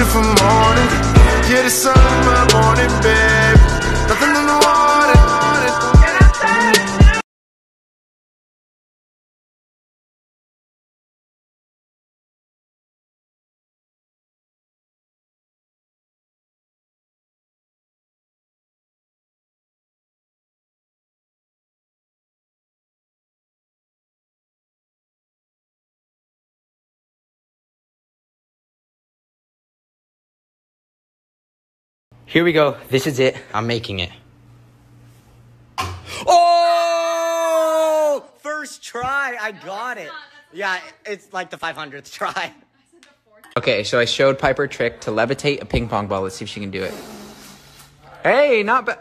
beautiful morning. Yeah, the sun Here we go. This is it. I'm making it. Oh! First try. I got it. Yeah, it's like the 500th try. Okay, so I showed Piper a trick to levitate a ping pong ball. Let's see if she can do it. Hey, not bad.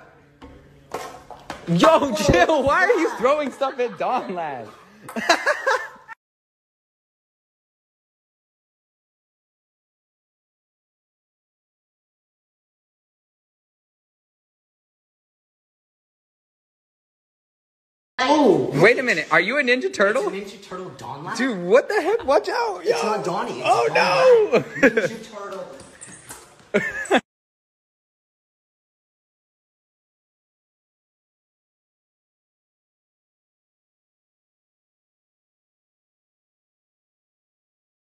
Yo, Jill, why are you throwing stuff at Donlad? Oh. oh, Wait a minute. Are you a Ninja Turtle? Ninja Turtle Donlad? Dude, what the heck? Watch out. It's yo. not Donnie. It's Oh, Dawn no. Lad. Ninja Turtle.